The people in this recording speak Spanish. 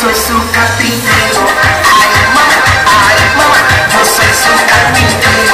soy su carpintero. Ay, mamá, ay, mamá, yo soy su carpintero.